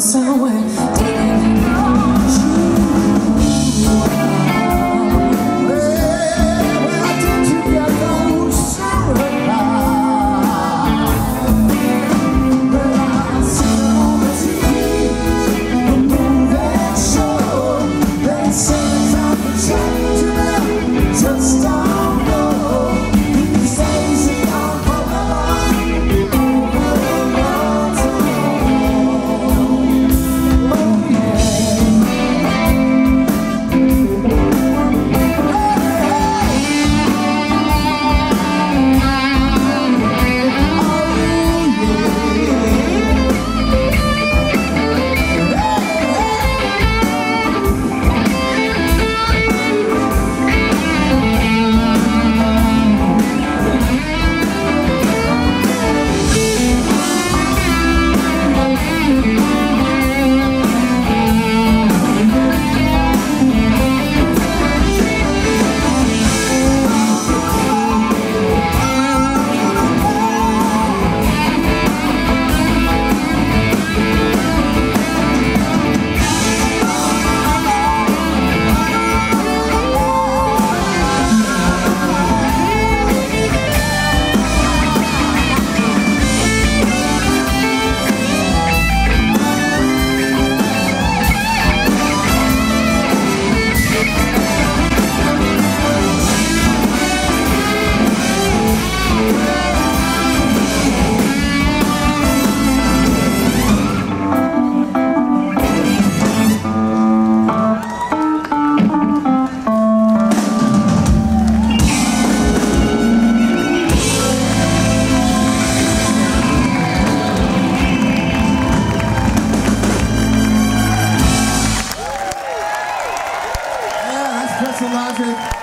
somewhere. für Solarfit.